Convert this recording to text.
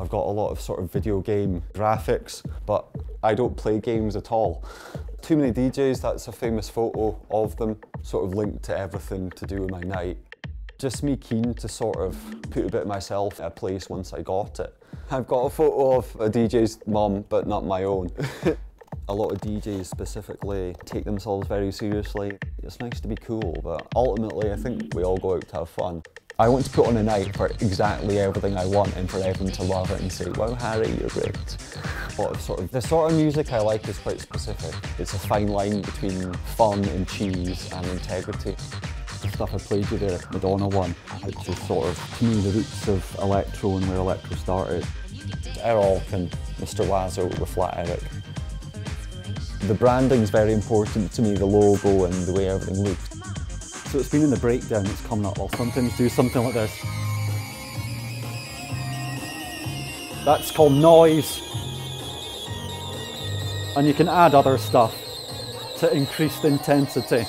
I've got a lot of sort of video game graphics, but I don't play games at all. Too Many DJs, that's a famous photo of them, sort of linked to everything to do with my night. Just me keen to sort of put a bit of myself in a place once I got it. I've got a photo of a DJ's mum, but not my own. a lot of DJs specifically take themselves very seriously. It's nice to be cool, but ultimately I think we all go out to have fun. I want to put on a night for exactly everything I want and for everyone to love it and say, wow Harry, you're great. Of sort of, the sort of music I like is quite specific. It's a fine line between fun and cheese and integrity. The stuff I played you there, Madonna one, which is sort of, to me, the roots of electro and where electro started. Errol and Mr. Oizo with Flat Eric. The branding's very important to me, the logo and the way everything looks. So it's been in the breakdown, it's coming up. I'll sometimes do something like this. That's called noise. And you can add other stuff to increase the intensity.